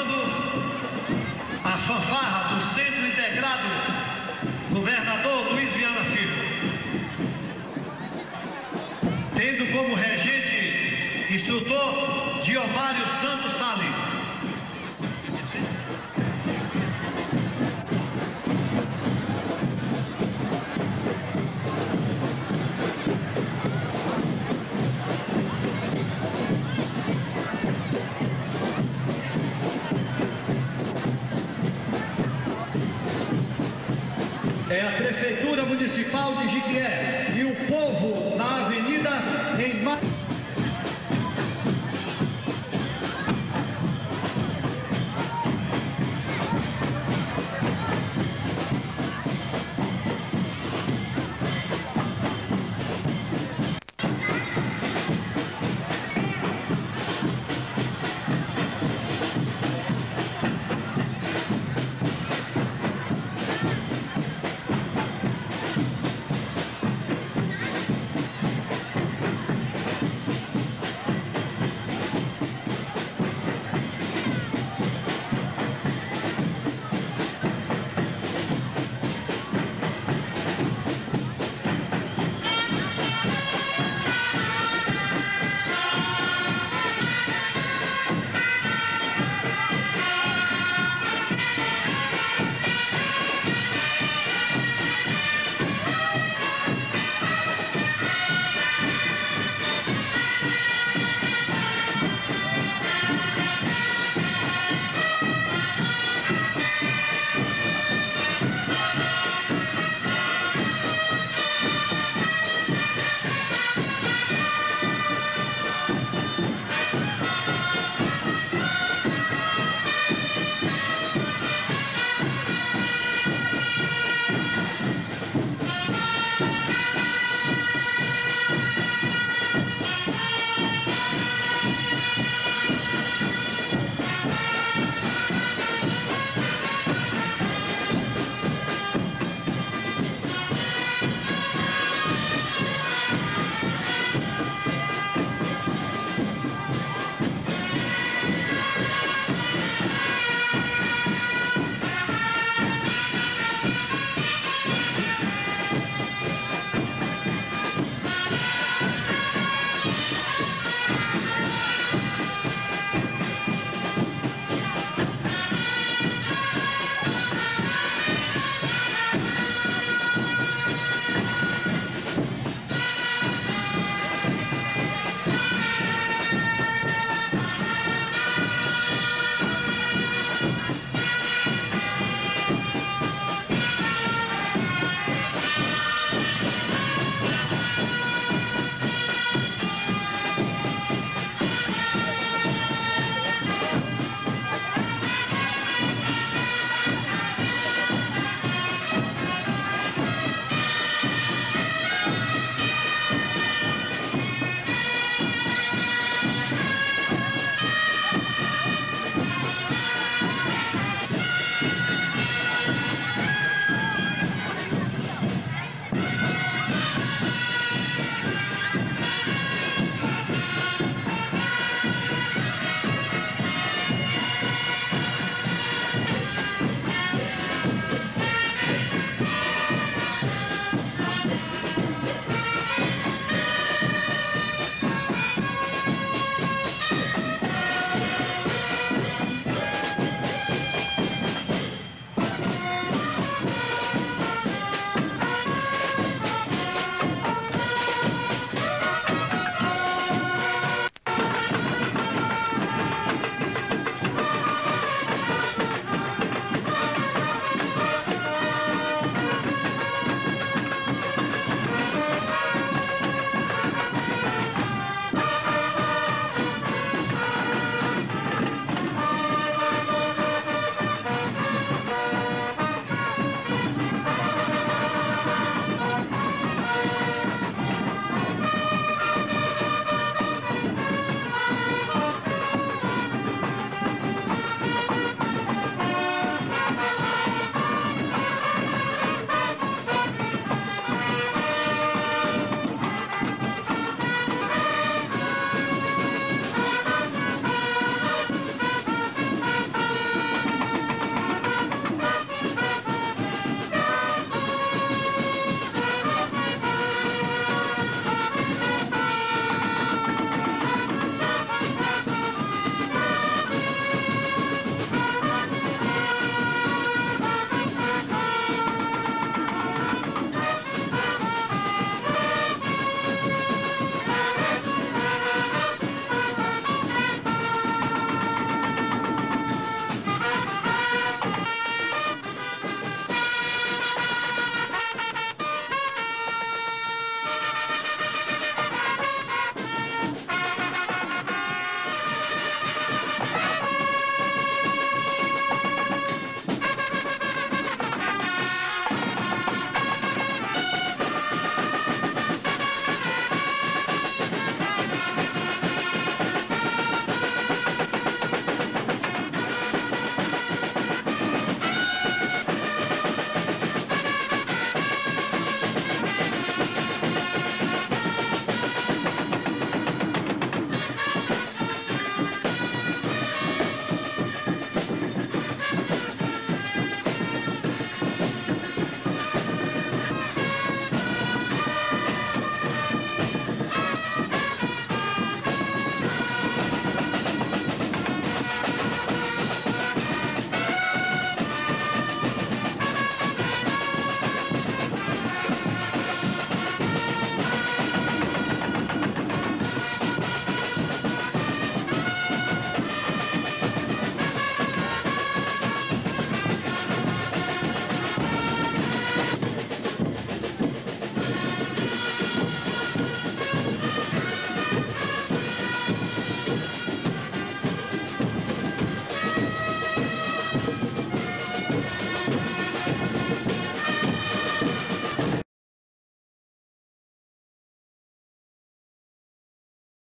comando a fanfarra do Centro Integrado Governador Luiz Viana Filho. Tendo como regente instrutor Diomário Santos Salles. need money.